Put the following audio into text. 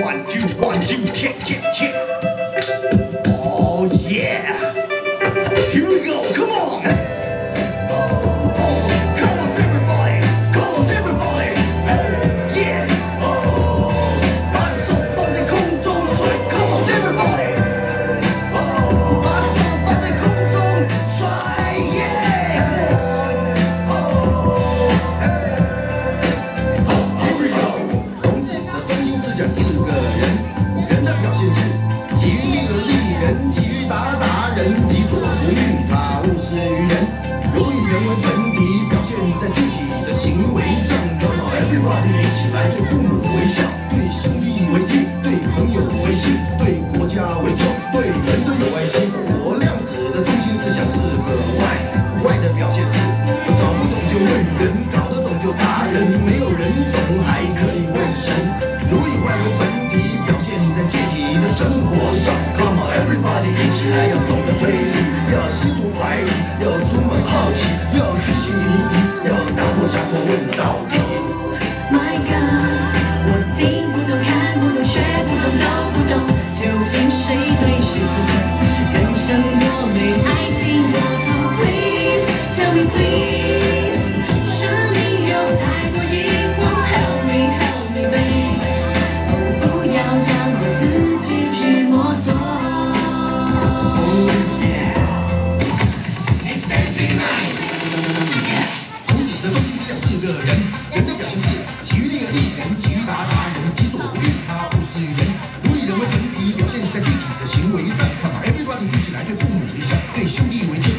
One two one two check check check. Oh yeah. Here we go. Come on. 想是个人，人的表现是己欲立而立人，己欲达而达人，己所不欲，他勿施于人。如以人为本体，表现在具体的行为上。那么 everybody 一起来对父母微笑，对兄弟为敬，对朋友为信，对国家为重，对人者有爱心。我量子的中心思想是个把你引起来要懂得推理，要心存怀疑，要充满好奇，要举起疑，要打破砂锅问到底。其余达他人己所不欲他勿施于人。不以人为本体表现在具体的行为上 come everybody 一起来对父母微笑对兄弟微笑